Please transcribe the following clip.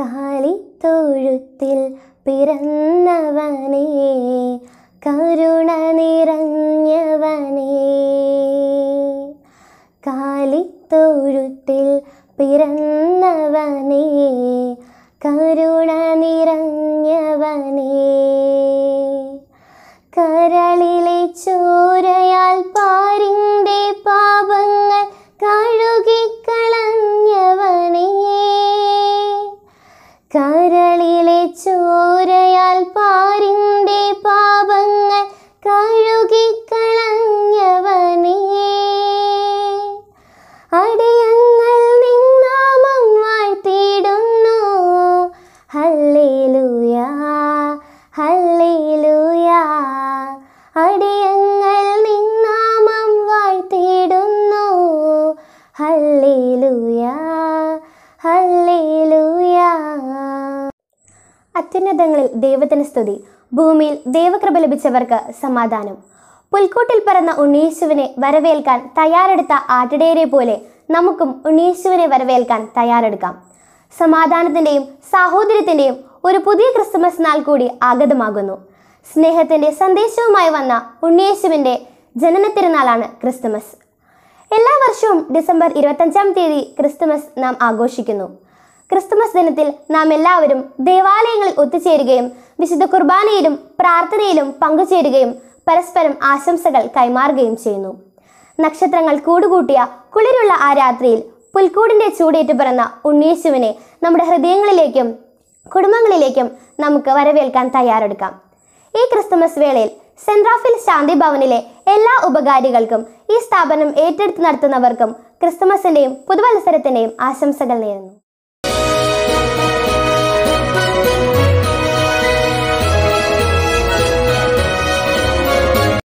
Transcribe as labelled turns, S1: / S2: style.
S1: കാലിത്തൊഴുത്തിൽ പിറന്നവനേ കരുണ നിറഞ്ഞവനേ. കാലിത്തൊഴുത്തിൽ പിറന്നവനേ കരുണ നിറഞ്ഞവനേ. കരളിലെ ചോരയാൽ പാരിന്റെ പാപങ്ങൾ അത്യുന്നതങ്ങളിൽ ദൈവത്തിന് സ്തുതി. ഭൂമിയിൽ ദൈവകൃപ ലഭിച്ചവർക്ക് സമാധാനം. പുൽക്കൂട്ടിൽ പറന്ന ഉണ്ണീശുവിനെ വരവേൽക്കാൻ തയ്യാറെടുത്ത ആട്ടിടയരെ പോലെ നമുക്കും ഉണ്ണീശുവിനെ വരവേൽക്കാൻ തയ്യാറെടുക്കാം. സമാധാനത്തിന്റെയും സാഹോദര്യത്തിന്റെയും ഒരു പുതിയ ക്രിസ്മസ് നാൾ കൂടി ആഗതമാകുന്നു. സ്നേഹത്തിന്റെ സന്ദേശവുമായി വന്ന ഉണ്ണിയേശുവിന്റെ ജനന തിരുനാളാണ് ക്രിസ്തുമസ്. എല്ലാ വർഷവും ഡിസംബർ ഇരുപത്തഞ്ചാം തീയതി ക്രിസ്തുമസ് നാം ആഘോഷിക്കുന്നു. ക്രിസ്തുമസ് ദിനത്തിൽ നാം എല്ലാവരും ദേവാലയങ്ങളിൽ ഒത്തുചേരുകയും വിശുദ്ധ കുർബാനയിലും പ്രാർത്ഥനയിലും പങ്കുചേരുകയും പരസ്പരം ആശംസകൾ കൈമാറുകയും ചെയ്യുന്നു. നക്ഷത്രങ്ങൾ കൂടുകൂട്ടിയ കുളിരുള്ള ആ രാത്രിയിൽ പുൽക്കൂടിന്റെ ചൂടേറ്റു പിറന്ന ഉണ്ണീശുവിനെ നമ്മുടെ ഹൃദയങ്ങളിലേക്കും കുടുംബങ്ങളിലേക്കും നമുക്ക് വരവേൽക്കാൻ തയ്യാറെടുക്കാം. ഈ ക്രിസ്തുമസ് വേളയിൽ സെൻട്രാഫിൽ ശാന്തി ഭവനിലെ എല്ലാ ഉപകാരികൾക്കും ഈ സ്ഥാപനം ഏറ്റെടുത്ത് നടത്തുന്നവർക്കും ക്രിസ്തുമസിന്റെയും പുതുവത്സരത്തിന്റെയും ആശംസകൾ നേരുന്നു.